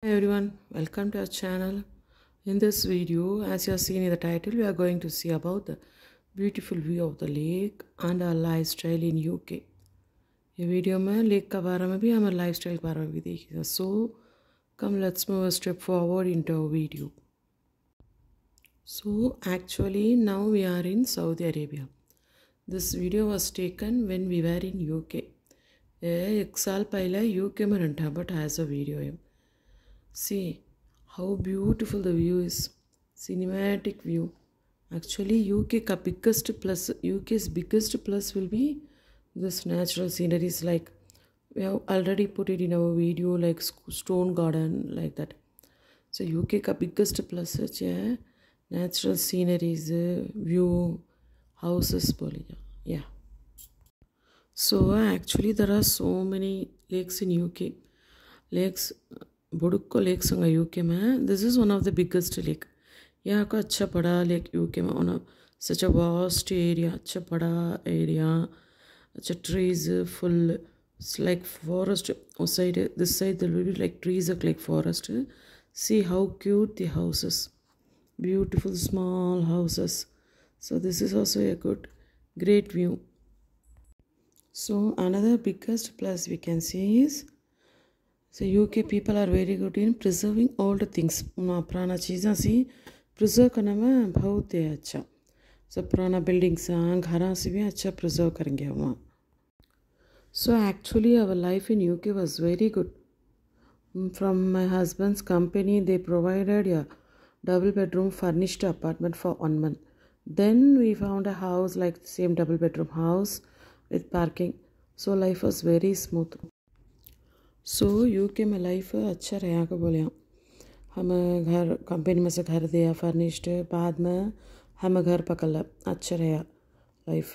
Hi everyone, welcome to our channel. In this video, as you have seen in the title, we are going to see about the beautiful view of the lake and our lifestyle in UK. ये video में lake का बारे में भी हमारे lifestyle के बारे में भी देखिएगा सो come let's move step forward into our video So actually now we are in Saudi Arabia. This video was taken when we were in UK. ये एक साल पहले यूके में रहा बट हैज़ अ वीडियो है See how beautiful the view is. Cinematic view. Actually, UK ka biggest plus UK's biggest plus will be this natural sceneries like we have already put it in our video like sc- stone garden like that. So UK ka biggest plus है natural sceneries view houses बोलेगा yeah. So actually there are so many lakes in UK. Lakes बुड़को lake संग UK में this is one of the biggest lake यहाँ का अच्छा बड़ा lake UK में one such a vast area अच्छा बड़ा एरिया अच्छा ट्रीज फुल लाइक फॉरेस्ट उस side this side there will be like trees are like forest see how cute the houses beautiful small houses so this is also a good great view so another biggest plus we can see is so UK people are very good in preserving old things वहाँ पुराना चीज़ें सी preserve करने में बहुत ही अच्छा so पुराना buildings हैं घरों से भी अच्छा प्रिजर्व करेंगे वहाँ so actually our life in UK was very good from my husband's company they provided a double bedroom furnished apartment for one month then we found a house like the same double bedroom house with parking so life was very smooth So so, UK में life अच्छा रहा का बोले हम घर company में से घर दिया फर्निश्ड बाद में हम घर पकड़ अच्छा रहा life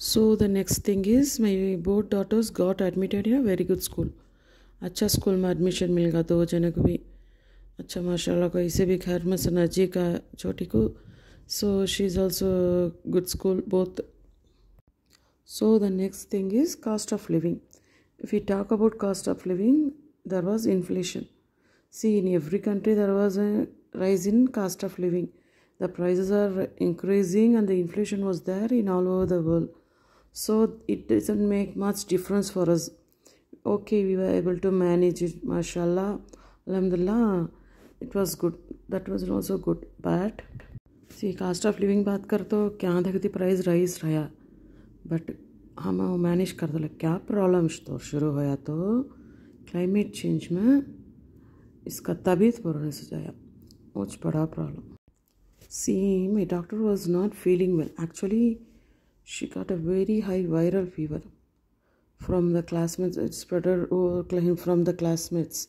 so the next thing is my both daughters got admitted in a very good school अच्छा स्कूल में एडमिशन मिल गया दो जने को भी। अच्छा माशाल्लाह को इसे भी घर में से नज़दीक का छोटी को। So she is also good school both so the next thing is cost of living if we talk about cost of living there was inflation see in every country there was a rise in cost of living the prices are increasing and the inflation was there in all over the world so it doesn't make much difference for us okay we were able to manage it mashallah alhamdulillah it was good that was also good but see cost of living बात कर तो क्या देखती price rise रहा but हमें वो manage कर दिल क्या प्रॉब्लम्स तो शुरू होया तो क्लाइमेट चेंज में इसका तबीयत बुरा से जाया उच बड़ा problem see my daughter was not feeling well actually she got a very high viral fever from the classmates it's spreader from the classmates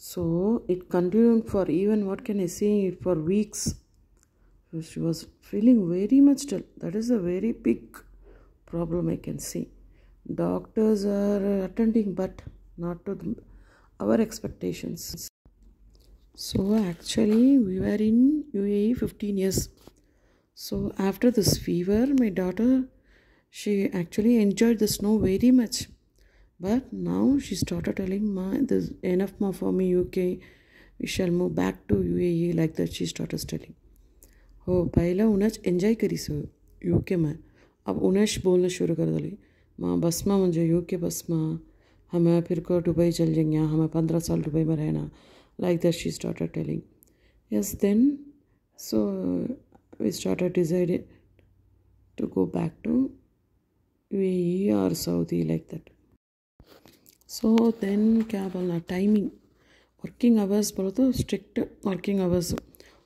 so it continue for even what can I see it for weeks she was feeling very much that is a very big problem I can see. Doctors are attending, but not to the, our expectations. So actually, we were in UAE 15 years. So after this fever, my daughter, she actually enjoyed the snow very much. But now she started telling, "Ma, this enough ma for me UK. We shall move back to UAE." Like that, she started telling. હો પહેલાં હું જ enjoy UK યુકેમાં अब उनेश बोलना शुरू कर दली। माँ बसमा मुझे यू के बस हमें फिर को दुबई चल जाएँगे, हमें पंद्रह साल दुबई में रहना। Like that she start telling yes then so we start decided to go back to we are Saudi like that so then क्या बोलना टाइमिंग वर्किंग आवर्स बोलो तो strict working hours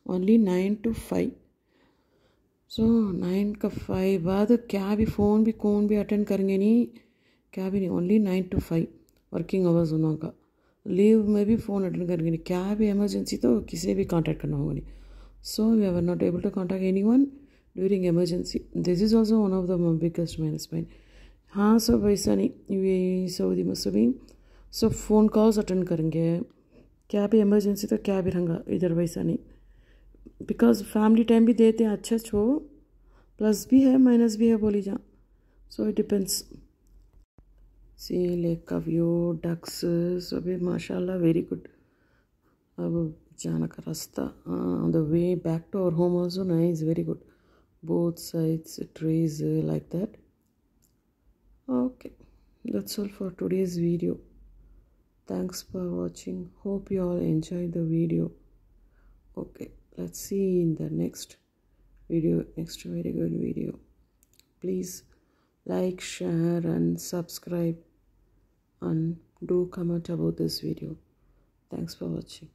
only nine to five so nine का five बाद क्या भी phone भी कौन भी अटेंड करेंगे नहीं, क्या भी नहीं only nine to five working hours उन का। लीव में भी फ़ोन अटेंड करेंगे नहीं, क्या भी एमरजेंसी तो किसी भी कांटेक्ट करना होगा नहीं। So we are not able to contact anyone during emergency this is also one of the biggest minus point हाँ सो वैसा नहीं, यू सऊदी में सभी सब फ़ोन कॉल्स अटेंड करेंगे। क्या भी एमरजेंसी तो क्या भी रहेंगा इधर वैसा नहीं। बिकॉज़ फैमिली टाइम भी देते हैं, अच्छे छो। प्लस भी है माइनस भी है, बोली जा। So it depends see lake का व्यू डक्स सभी माशाला वेरी गुड अब जाना का रास्ता the way back to our home also ना is very good both sides trees like that okay that's all for today's video thanks for watching hope you all enjoy the video okay. Let's see in the next video next very good video. Please like share and subscribe. And do comment about this video. Thanks for watching